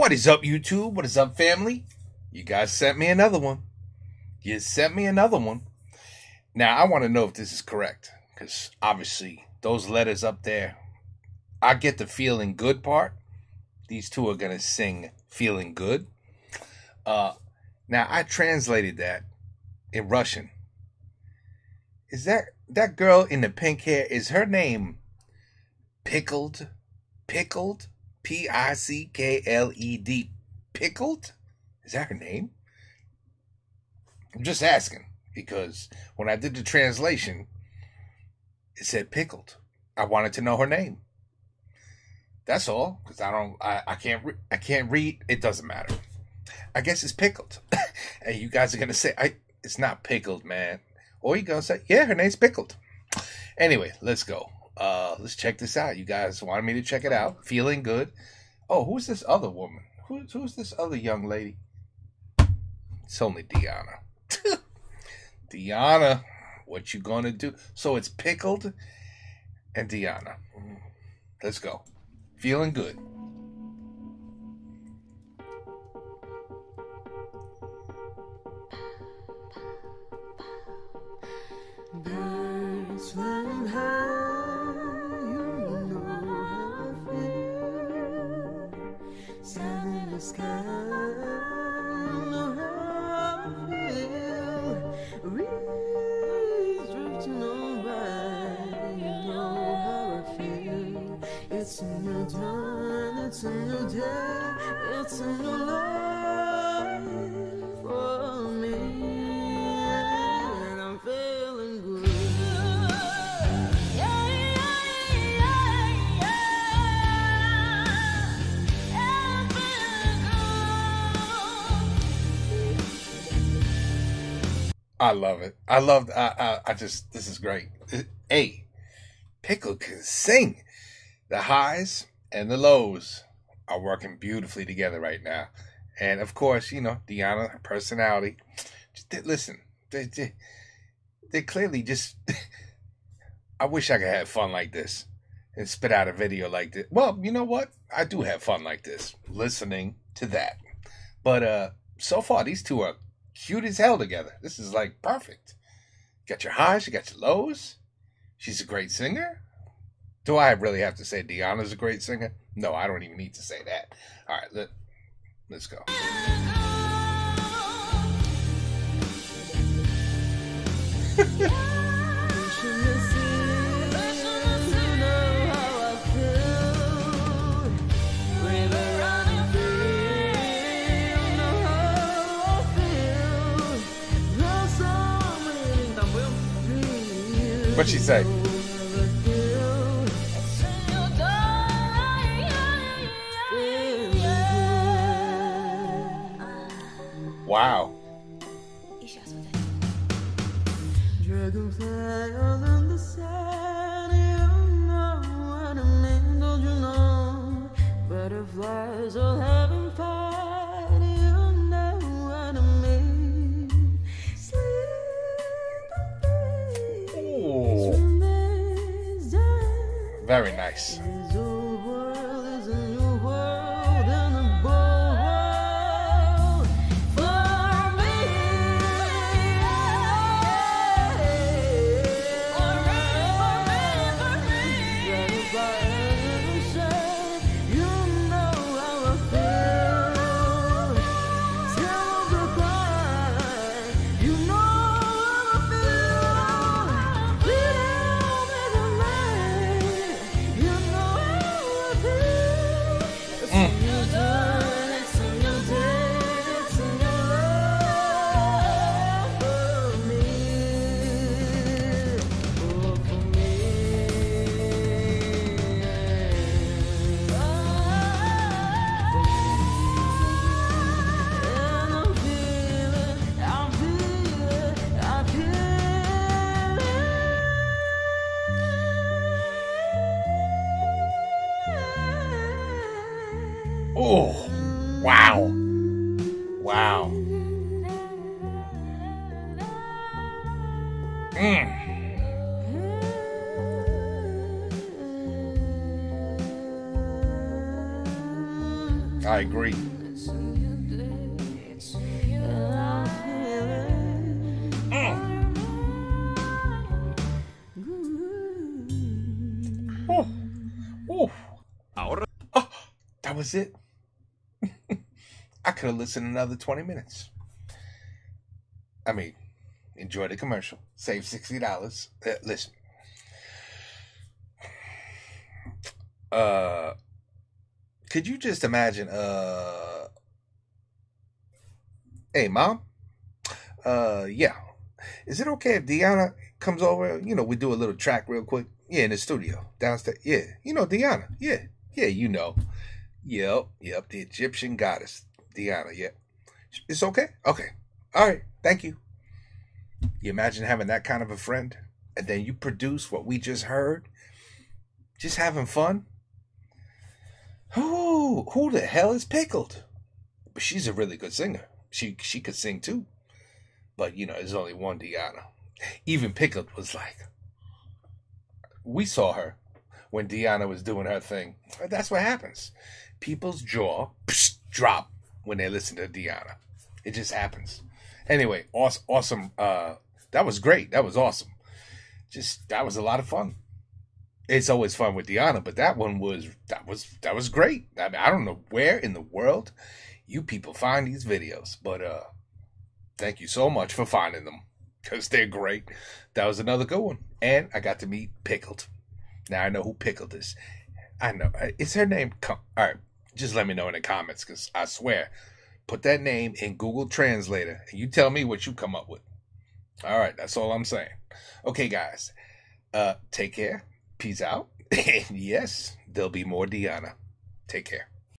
What is up, YouTube? What is up, family? You guys sent me another one. You sent me another one. Now, I want to know if this is correct because obviously those letters up there, I get the feeling good part. These two are going to sing feeling good. Uh, now, I translated that in Russian. Is that that girl in the pink hair? Is her name Pickled? Pickled? P I C K L E D. Pickled? Is that her name? I'm just asking because when I did the translation, it said pickled. I wanted to know her name. That's all because I don't. I, I can't. Re- I can't read. It doesn't matter. I guess it's pickled. and you guys are gonna say, "I." It's not pickled, man. Or you gonna say, "Yeah, her name's pickled." Anyway, let's go. Uh, let's check this out. You guys wanted me to check it out. Feeling good. Oh, who's this other woman? Who's who's this other young lady? It's only Diana. Diana, what you gonna do? So it's pickled and Diana. Let's go. Feeling good. It's a new dawn, it's a new day, it's a new life for me, and I'm feeling good. I love it. I love. I, I. I just. This is great. Hey, Pickle can sing. The highs and the lows are working beautifully together right now, and of course, you know, Diana, her personality. Just, listen, they, they, they clearly just. I wish I could have fun like this and spit out a video like this. Well, you know what? I do have fun like this, listening to that. But uh so far, these two are cute as hell together. This is like perfect. Got your highs, you got your lows. She's a great singer. Do I really have to say Diana's a great singer? No, I don't even need to say that. All right, let, let's go. What'd she say? Know? Butterflies all having fun, you know what I mean. Sleep, baby, Ooh. when. Very nice. You Oh, wow. Wow. Mm. I agree. Oh, oh. Ahora Oh, that was it. I could have listened another 20 minutes. I mean, enjoy the commercial. Save $60. Uh, listen. Uh could you just imagine uh Hey mom? Uh yeah. Is it okay if Diana comes over? You know, we do a little track real quick. Yeah, in the studio. Downstairs. Yeah. You know Diana. Yeah. Yeah, you know. Yep, yep, the Egyptian goddess, Diana, yep. It's okay? Okay. All right, thank you. You imagine having that kind of a friend, and then you produce what we just heard? Just having fun? Who, who the hell is Pickled? But she's a really good singer. She she could sing too. But, you know, there's only one Diana. Even Pickled was like, we saw her when Diana was doing her thing. That's what happens. People's jaw psh, drop when they listen to Diana. It just happens. Anyway, awesome, awesome. Uh, that was great. That was awesome. Just that was a lot of fun. It's always fun with Diana, but that one was that was that was great. I, mean, I don't know where in the world you people find these videos, but uh, thank you so much for finding them because they're great. That was another good one, and I got to meet Pickled. Now I know who Pickled is. I know. Is her name? Com- All right. Just let me know in the comments because I swear, put that name in Google Translator and you tell me what you come up with. All right. That's all I'm saying. Okay, guys. Uh, take care. Peace out. And yes, there'll be more Diana. Take care.